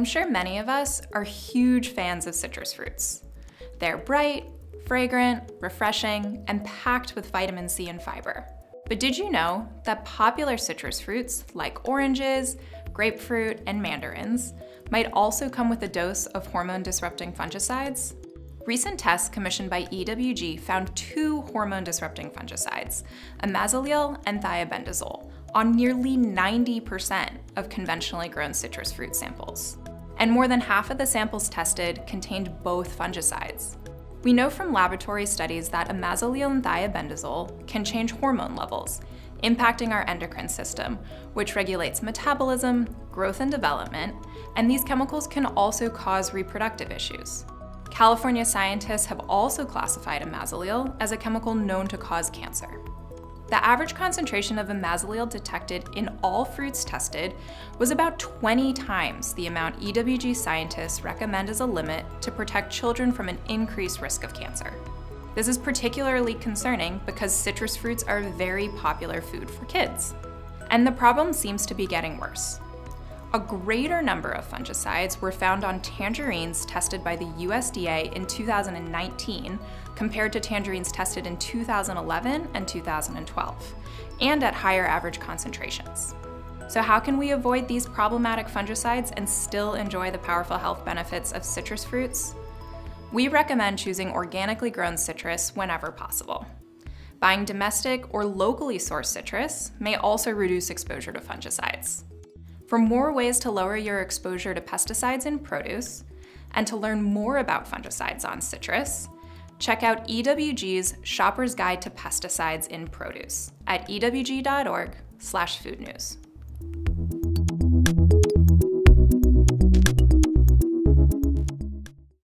I'm sure many of us are huge fans of citrus fruits. They're bright, fragrant, refreshing, and packed with vitamin C and fiber. But did you know that popular citrus fruits like oranges, grapefruit, and mandarins might also come with a dose of hormone disrupting fungicides? Recent tests commissioned by EWG found two hormone disrupting fungicides, imazalil and thiabendazole, on nearly 90% of conventionally grown citrus fruit samples. And more than half of the samples tested contained both fungicides. We know from laboratory studies that imazalil and thiabendazole can change hormone levels, impacting our endocrine system, which regulates metabolism, growth and development, and these chemicals can also cause reproductive issues. California scientists have also classified imazalil as a chemical known to cause cancer. The average concentration of imazalil detected in all fruits tested was about 20 times the amount EWG scientists recommend as a limit to protect children from an increased risk of cancer. This is particularly concerning because citrus fruits are a very popular food for kids. And the problem seems to be getting worse. A greater number of fungicides were found on tangerines tested by the USDA in 2019 compared to tangerines tested in 2011 and 2012, and at higher average concentrations. So how can we avoid these problematic fungicides and still enjoy the powerful health benefits of citrus fruits? We recommend choosing organically grown citrus whenever possible. Buying domestic or locally sourced citrus may also reduce exposure to fungicides. For more ways to lower your exposure to pesticides in produce, and to learn more about fungicides on citrus, check out EWG's Shopper's Guide to Pesticides in Produce at ewg.org/foodnews.